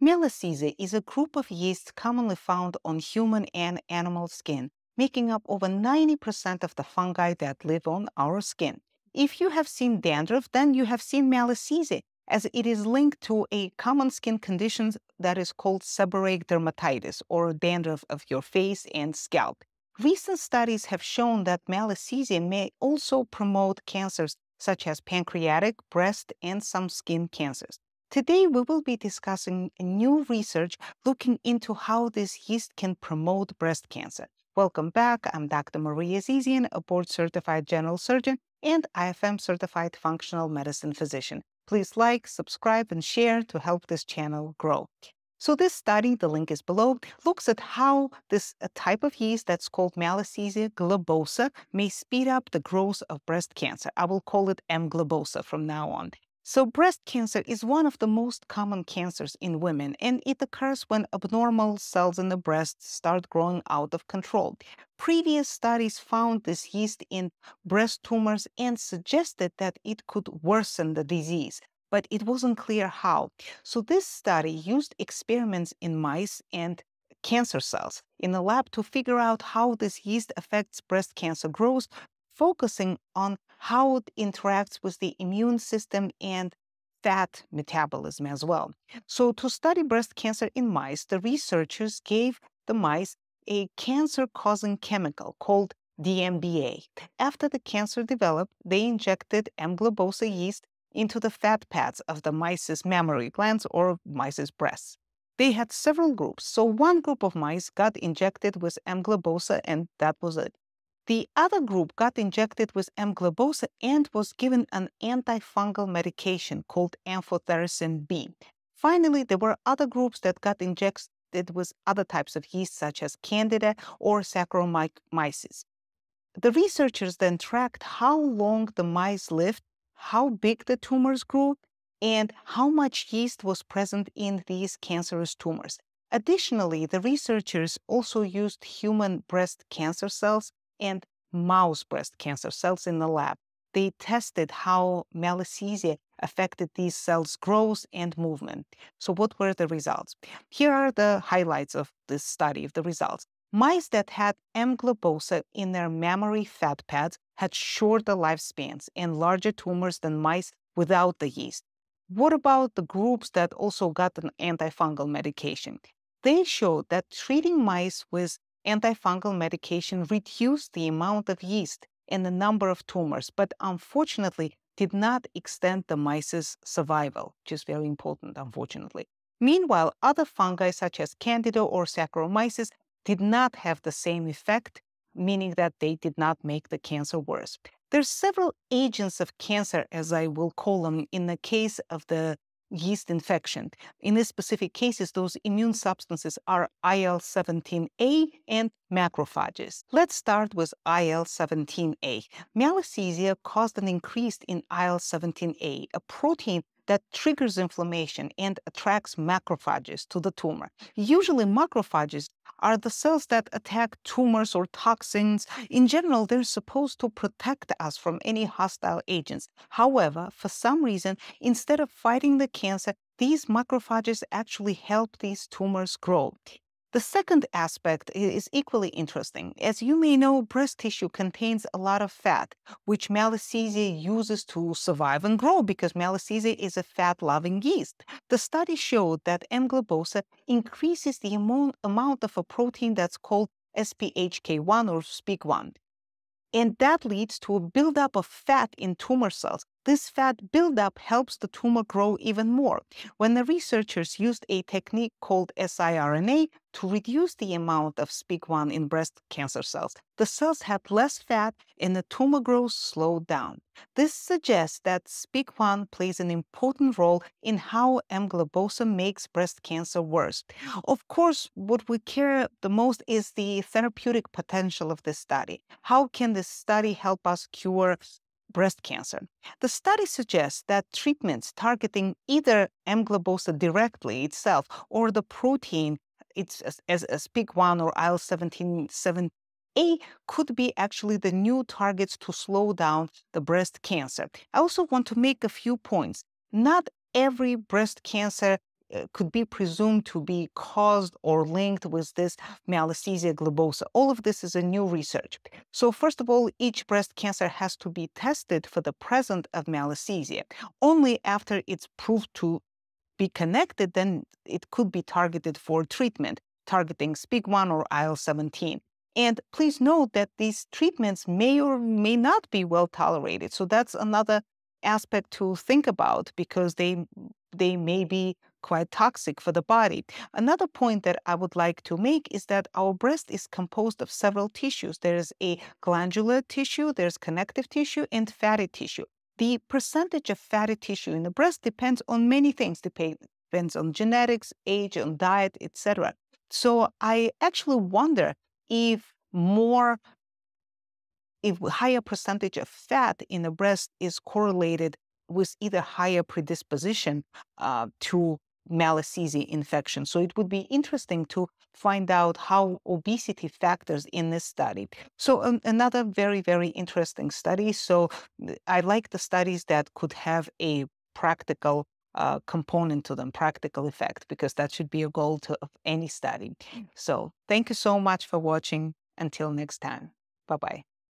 Malassezia is a group of yeasts commonly found on human and animal skin, making up over 90% of the fungi that live on our skin. If you have seen dandruff, then you have seen Malassezia, as it is linked to a common skin condition that is called seborrheic dermatitis, or dandruff of your face and scalp. Recent studies have shown that Malassezia may also promote cancers such as pancreatic, breast, and some skin cancers. Today, we will be discussing new research looking into how this yeast can promote breast cancer. Welcome back. I'm Dr. Maria Azizian, a board certified general surgeon and IFM certified functional medicine physician. Please like, subscribe, and share to help this channel grow. So this study, the link is below, looks at how this uh, type of yeast that's called Malassezia globosa may speed up the growth of breast cancer. I will call it M. globosa from now on. So breast cancer is one of the most common cancers in women, and it occurs when abnormal cells in the breast start growing out of control. Previous studies found this yeast in breast tumors and suggested that it could worsen the disease, but it wasn't clear how. So this study used experiments in mice and cancer cells in the lab to figure out how this yeast affects breast cancer growth focusing on how it interacts with the immune system and fat metabolism as well. So, to study breast cancer in mice, the researchers gave the mice a cancer causing chemical called DMBA. After the cancer developed, they injected M. globosa yeast into the fat pads of the mice's mammary glands or mice's breasts. They had several groups. So, one group of mice got injected with M. globosa, and that was it. The other group got injected with M. globosa and was given an antifungal medication called amphotericin B. Finally, there were other groups that got injected with other types of yeast, such as Candida or Saccharomyces. The researchers then tracked how long the mice lived, how big the tumors grew, and how much yeast was present in these cancerous tumors. Additionally, the researchers also used human breast cancer cells and mouse breast cancer cells in the lab. They tested how Malassezia affected these cells' growth and movement. So, what were the results? Here are the highlights of this study of the results. Mice that had M. globosa in their mammary fat pads had shorter lifespans and larger tumors than mice without the yeast. What about the groups that also got an antifungal medication? They showed that treating mice with antifungal medication reduced the amount of yeast and the number of tumors, but unfortunately did not extend the mice's survival, which is very important, unfortunately. Meanwhile, other fungi such as Candida or Saccharomyces did not have the same effect, meaning that they did not make the cancer worse. There's several agents of cancer, as I will call them, in the case of the yeast infection. In these specific cases, those immune substances are IL 17A and macrophages. Let's start with IL 17A. Malassezia caused an increase in IL 17A, a protein that triggers inflammation and attracts macrophages to the tumor. Usually, macrophages are the cells that attack tumors or toxins. In general, they're supposed to protect us from any hostile agents. However, for some reason, instead of fighting the cancer, these macrophages actually help these tumors grow. The second aspect is equally interesting. As you may know, breast tissue contains a lot of fat, which Malassezia uses to survive and grow because Malassezia is a fat-loving yeast. The study showed that M. globosa increases the amount of a protein that's called SPHK1 or SPIC1. And that leads to a buildup of fat in tumor cells, this fat buildup helps the tumor grow even more. When the researchers used a technique called siRNA to reduce the amount of SPIC1 in breast cancer cells, the cells had less fat and the tumor growth slowed down. This suggests that SPIC1 plays an important role in how M. globosa makes breast cancer worse. Of course, what we care the most is the therapeutic potential of this study. How can this study help us cure breast cancer. The study suggests that treatments targeting either M. globosa directly itself or the protein it's as, as, as SPIC1 or IL-17 7A could be actually the new targets to slow down the breast cancer. I also want to make a few points. Not every breast cancer Uh, could be presumed to be caused or linked with this malassezia globosa. All of this is a new research. So first of all, each breast cancer has to be tested for the presence of malassezia. Only after it's proved to be connected, then it could be targeted for treatment, targeting SPIC1 or IL-17. And please note that these treatments may or may not be well tolerated. So that's another aspect to think about because they they may be quite toxic for the body. Another point that I would like to make is that our breast is composed of several tissues. There is a glandular tissue, there's connective tissue, and fatty tissue. The percentage of fatty tissue in the breast depends on many things. Depends on genetics, age, on diet, etc. So I actually wonder if more if higher percentage of fat in the breast is correlated with either higher predisposition uh, to malassezia infection. So it would be interesting to find out how obesity factors in this study. So um, another very, very interesting study. So I like the studies that could have a practical uh, component to them, practical effect, because that should be a goal to, of any study. So thank you so much for watching. Until next time. Bye-bye.